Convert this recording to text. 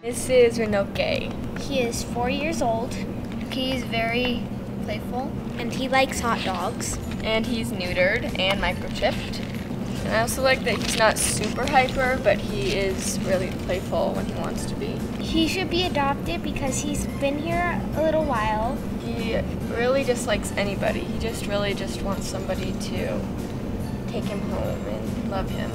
This is Roanoke. He is four years old. He is very playful. And he likes hot dogs. And he's neutered and microchipped. And I also like that he's not super hyper, but he is really playful when he wants to be. He should be adopted because he's been here a little while. He really just likes anybody. He just really just wants somebody to take him home and love him.